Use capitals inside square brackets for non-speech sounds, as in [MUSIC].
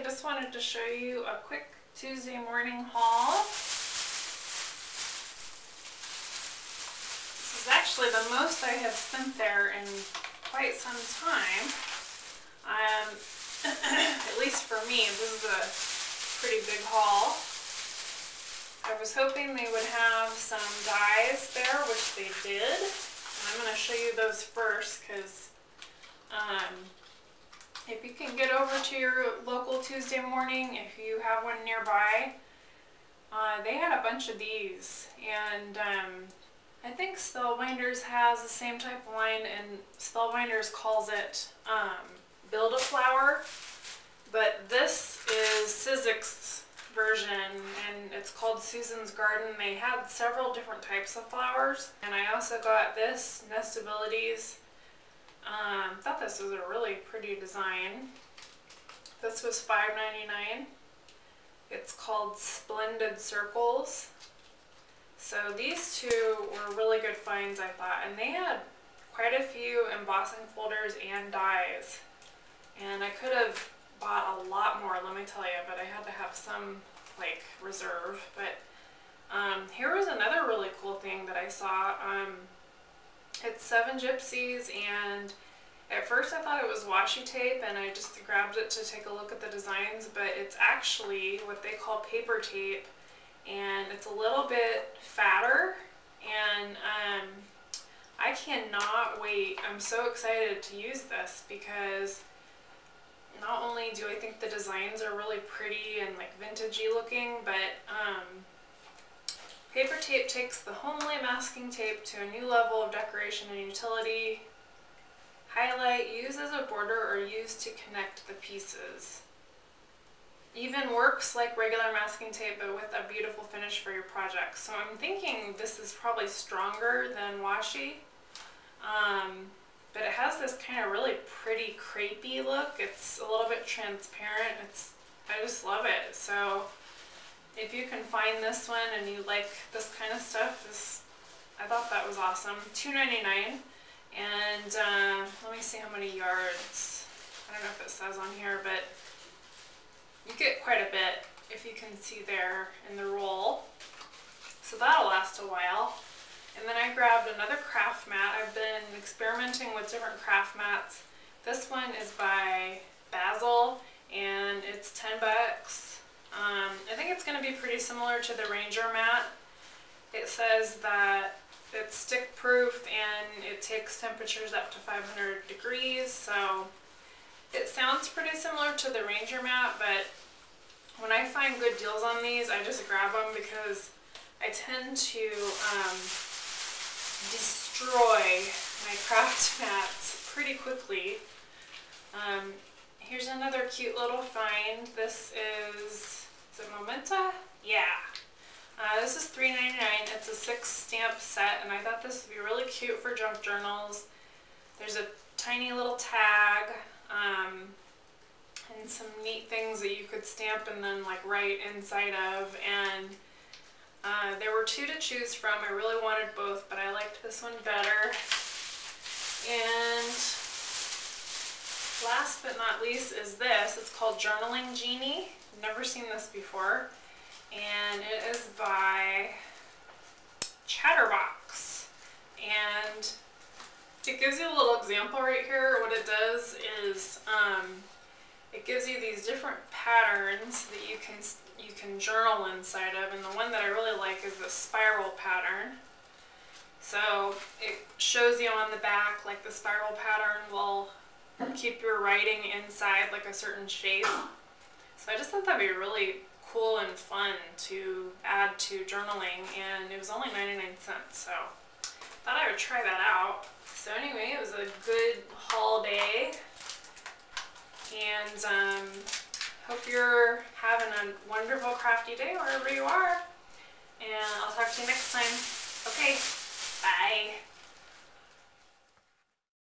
I just wanted to show you a quick Tuesday morning haul. This is actually the most I have spent there in quite some time. Um, [COUGHS] at least for me, this is a pretty big haul. I was hoping they would have some dies there, which they did. And I'm going to show you those first because um, if you can get over to your local Tuesday morning, if you have one nearby, uh, they had a bunch of these. And um, I think Spellbinders has the same type of line, and Spellbinders calls it um, Build a Flower. But this is Sizzix's version, and it's called Susan's Garden. They had several different types of flowers. And I also got this, Nestabilities um, thought this was a really pretty design. This was $5.99. It's called Splendid Circles. So these two were really good finds I thought and they had quite a few embossing folders and dies and I could have bought a lot more let me tell you but I had to have some like reserve but um, here was another really cool thing that I saw um, it's Seven Gypsies and at first I thought it was washi tape and I just grabbed it to take a look at the designs but it's actually what they call paper tape and it's a little bit fatter and um, I cannot wait. I'm so excited to use this because not only do I think the designs are really pretty and like vintagey looking but um, Paper tape takes the homely masking tape to a new level of decoration and utility. Highlight, use as a border or use to connect the pieces. Even works like regular masking tape but with a beautiful finish for your project. So I'm thinking this is probably stronger than washi. Um, but it has this kind of really pretty crepey look. It's a little bit transparent. It's I just love it. So if you can find this one and you like this kind of stuff, this, I thought that was awesome. $2.99 and uh, let me see how many yards. I don't know if it says on here, but you get quite a bit if you can see there in the roll. So that'll last a while. And then I grabbed another craft mat. I've been experimenting with different craft mats. This one is by Basil and it's 10 bucks um, I think it's going to be pretty similar to the Ranger mat. It says that it's stick proof and it takes temperatures up to 500 degrees so it sounds pretty similar to the Ranger mat but when I find good deals on these I just grab them because I tend to um, destroy my [LAUGHS] craft mats pretty quickly. Um, here's another cute little find. This is is it Momenta? Yeah. Uh, this is $3.99. It's a six stamp set and I thought this would be really cute for junk journals. There's a tiny little tag um, and some neat things that you could stamp and then like write inside of and uh, there were two to choose from. I really wanted both but I liked this one better. And last but not least is this. It's called Journaling Genie never seen this before. And it is by Chatterbox. And it gives you a little example right here. What it does is um, it gives you these different patterns that you can you can journal inside of. And the one that I really like is the spiral pattern. So it shows you on the back like the spiral pattern will keep your writing inside like a certain shape. So I just thought that'd be really cool and fun to add to journaling and it was only 99 cents so thought I would try that out. So anyway, it was a good haul day and um, hope you're having a wonderful crafty day wherever you are and I'll talk to you next time. Okay, bye.